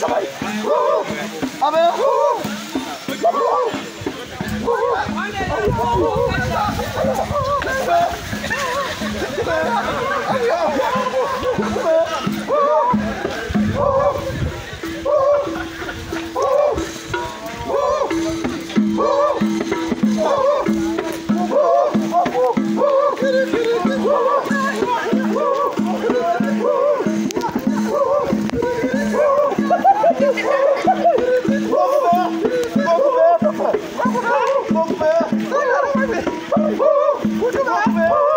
Somebody! Woohoo! I'm in! Woohoo! Woohoo! Woohoo! Woohoo! Vamos ver! Vamos ver! Vamos ver!